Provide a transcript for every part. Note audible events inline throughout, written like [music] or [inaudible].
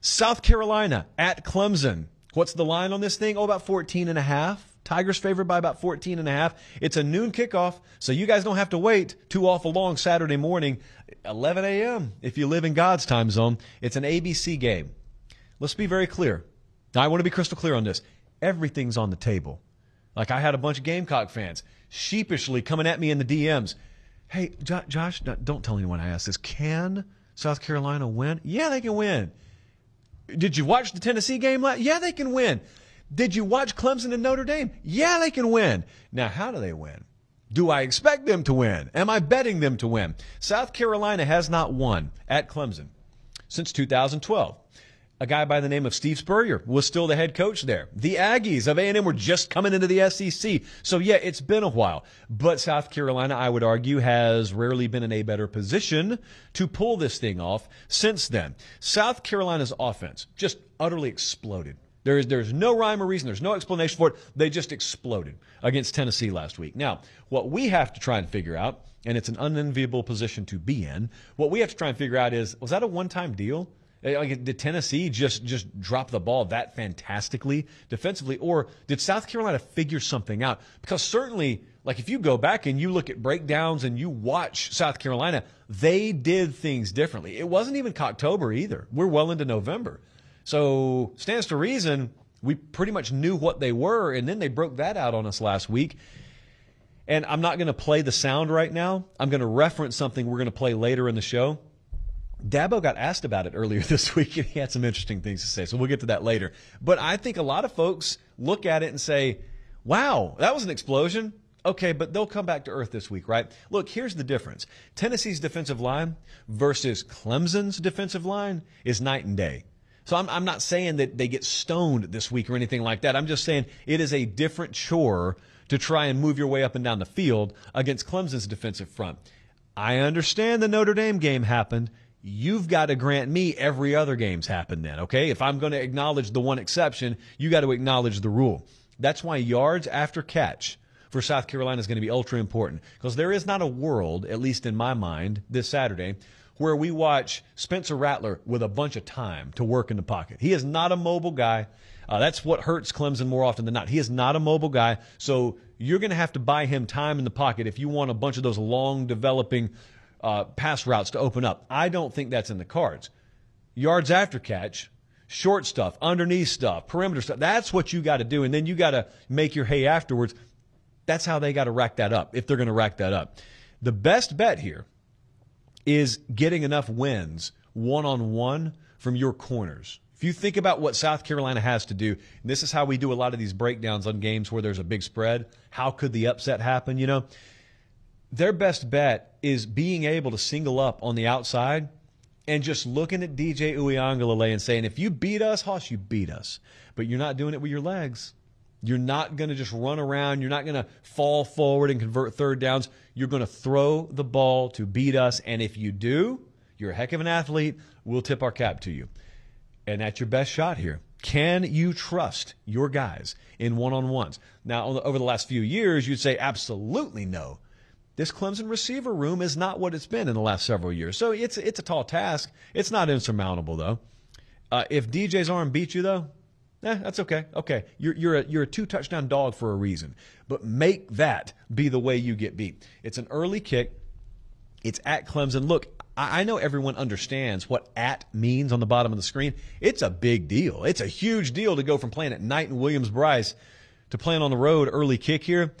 South Carolina at Clemson. What's the line on this thing? Oh, about 14 and a half. Tigers favored by about 14 and a half. It's a noon kickoff, so you guys don't have to wait too awful long Saturday morning, 11 a.m. if you live in God's time zone. It's an ABC game. Let's be very clear. Now, I want to be crystal clear on this. Everything's on the table. Like I had a bunch of Gamecock fans sheepishly coming at me in the DMs. Hey, Josh, don't tell anyone I asked this. Can South Carolina win? Yeah, they can win. Did you watch the Tennessee game? Last? Yeah, they can win. Did you watch Clemson and Notre Dame? Yeah, they can win. Now, how do they win? Do I expect them to win? Am I betting them to win? South Carolina has not won at Clemson since 2012. A guy by the name of Steve Spurrier was still the head coach there. The Aggies of A&M were just coming into the SEC. So yeah, it's been a while. But South Carolina, I would argue, has rarely been in a better position to pull this thing off since then. South Carolina's offense just utterly exploded there is there's no rhyme or reason. There's no explanation for it. They just exploded against Tennessee last week. Now, what we have to try and figure out, and it's an unenviable position to be in, what we have to try and figure out is was that a one-time deal? Eh, like, did Tennessee just just drop the ball that fantastically defensively, or did South Carolina figure something out? Because certainly, like if you go back and you look at breakdowns and you watch South Carolina, they did things differently. It wasn't even October either. We're well into November. So stands to reason we pretty much knew what they were, and then they broke that out on us last week. And I'm not going to play the sound right now. I'm going to reference something we're going to play later in the show. Dabo got asked about it earlier [laughs] this week, and he had some interesting things to say. So we'll get to that later. But I think a lot of folks look at it and say, wow, that was an explosion. Okay, but they'll come back to earth this week, right? Look, here's the difference Tennessee's defensive line versus Clemson's defensive line is night and day. So I'm, I'm not saying that they get stoned this week or anything like that. I'm just saying it is a different chore to try and move your way up and down the field against Clemson's defensive front. I understand the Notre Dame game happened. You've got to grant me every other game's happened then, okay? If I'm going to acknowledge the one exception, you got to acknowledge the rule. That's why yards after catch for South Carolina is going to be ultra important because there is not a world, at least in my mind, this Saturday where we watch Spencer Rattler with a bunch of time to work in the pocket. He is not a mobile guy. Uh, that's what hurts Clemson more often than not. He is not a mobile guy, so you're going to have to buy him time in the pocket if you want a bunch of those long developing uh, pass routes to open up. I don't think that's in the cards. Yards after catch, short stuff, underneath stuff, perimeter stuff. That's what you got to do, and then you got to make your hay afterwards. That's how they got to rack that up if they're going to rack that up. The best bet here is getting enough wins one on one from your corners. If you think about what South Carolina has to do, this is how we do a lot of these breakdowns on games where there's a big spread, how could the upset happen? You know, their best bet is being able to single up on the outside and just looking at DJ Uiagalelei and saying, if you beat us, Hoss, you beat us. But you're not doing it with your legs. You're not going to just run around. You're not going to fall forward and convert third downs. You're going to throw the ball to beat us. And if you do, you're a heck of an athlete. We'll tip our cap to you. And that's your best shot here. Can you trust your guys in one on ones? Now, over the last few years, you'd say absolutely no. This Clemson receiver room is not what it's been in the last several years. So it's, it's a tall task. It's not insurmountable, though. Uh, if DJ's arm beats you, though, Eh, that's okay. Okay. You're, you're, a, you're a two touchdown dog for a reason. But make that be the way you get beat. It's an early kick. It's at Clemson. Look, I, I know everyone understands what at means on the bottom of the screen. It's a big deal. It's a huge deal to go from playing at night in Williams-Brice to playing on the road early kick here.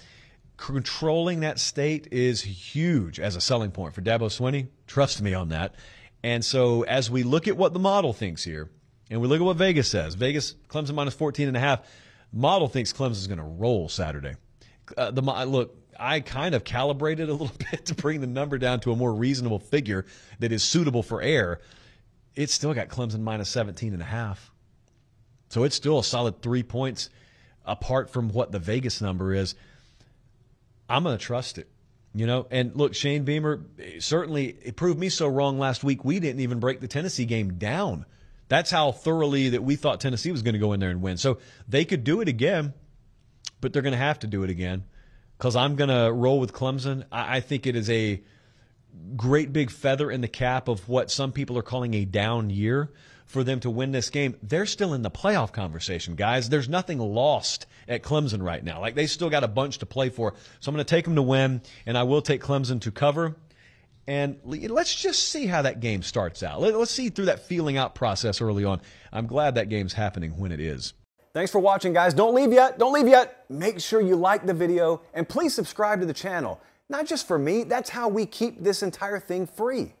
Controlling that state is huge as a selling point for Dabo Swinney. Trust me on that. And so as we look at what the model thinks here, and we look at what Vegas says. Vegas, Clemson minus 14 and a half. Model thinks Clemson's going to roll Saturday. Uh, the look, I kind of calibrated a [laughs] little bit to bring the number down to a more reasonable figure that is suitable for air. It's still got Clemson minus 17 and a half. So it's still a solid three points apart from what the Vegas number is. I'm going to trust it. You know, and look, Shane Beamer certainly it proved me so wrong last week. We didn't even break the Tennessee game down that's how thoroughly that we thought Tennessee was going to go in there and win. So they could do it again, but they're going to have to do it again because I'm going to roll with Clemson. I, I think it is a great big feather in the cap of what some people are calling a down year for them to win this game, they're still in the playoff conversation, guys. There's nothing lost at Clemson right now. Like they still got a bunch to play for. So I'm going to take them to win, and I will take Clemson to cover. And let's just see how that game starts out. Let's see through that feeling out process early on. I'm glad that game's happening when it is. Thanks for watching, guys. Don't leave yet. Don't leave yet. Make sure you like the video and please subscribe to the channel. Not just for me, that's how we keep this entire thing free.